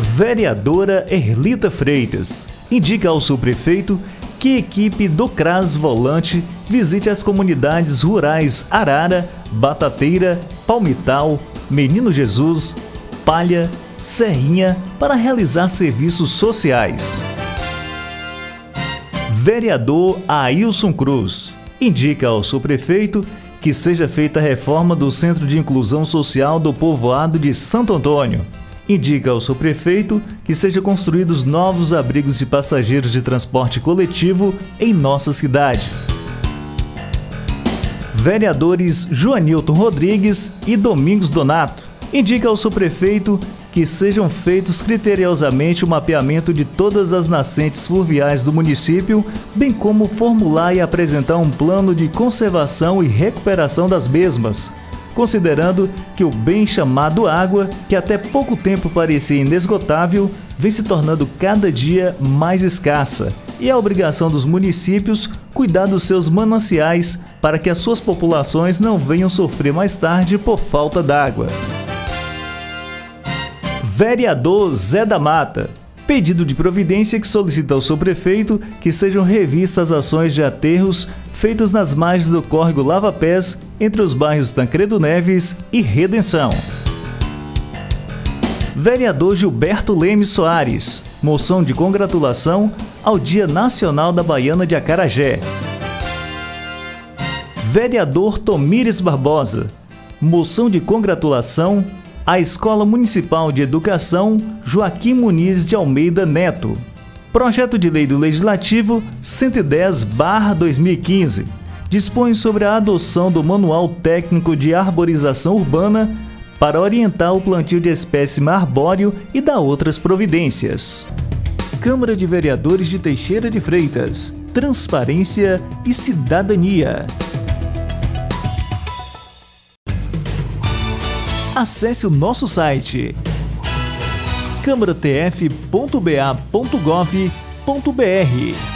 Vereadora Erlita Freitas indica ao subprefeito que equipe do CRAS Volante visite as comunidades rurais Arara, Batateira, Palmital, Menino Jesus, Palha, Serrinha para realizar serviços sociais. Vereador Ailson Cruz indica ao subprefeito que seja feita a reforma do Centro de Inclusão Social do povoado de Santo Antônio. Indica ao subprefeito que sejam construídos novos abrigos de passageiros de transporte coletivo em nossa cidade. Vereadores Joanilton Rodrigues e Domingos Donato indica ao subprefeito que sejam feitos criteriosamente o mapeamento de todas as nascentes fluviais do município, bem como formular e apresentar um plano de conservação e recuperação das mesmas, considerando que o bem chamado água, que até pouco tempo parecia inesgotável, vem se tornando cada dia mais escassa, e é a obrigação dos municípios cuidar dos seus mananciais para que as suas populações não venham sofrer mais tarde por falta d'água. Vereador Zé da Mata. Pedido de providência que solicita ao seu prefeito que sejam revistas ações de aterros feitas nas margens do córrego Lava Pés entre os bairros Tancredo Neves e Redenção. Vereador Gilberto Leme Soares. Moção de congratulação ao Dia Nacional da Baiana de Acarajé. Vereador Tomires Barbosa. Moção de congratulação a Escola Municipal de Educação Joaquim Muniz de Almeida Neto. Projeto de Lei do Legislativo 110/2015 dispõe sobre a adoção do Manual Técnico de Arborização Urbana para orientar o plantio de espécime arbóreo e dar outras providências. Câmara de Vereadores de Teixeira de Freitas. Transparência e cidadania. acesse o nosso site câmaratf.ba.gov.br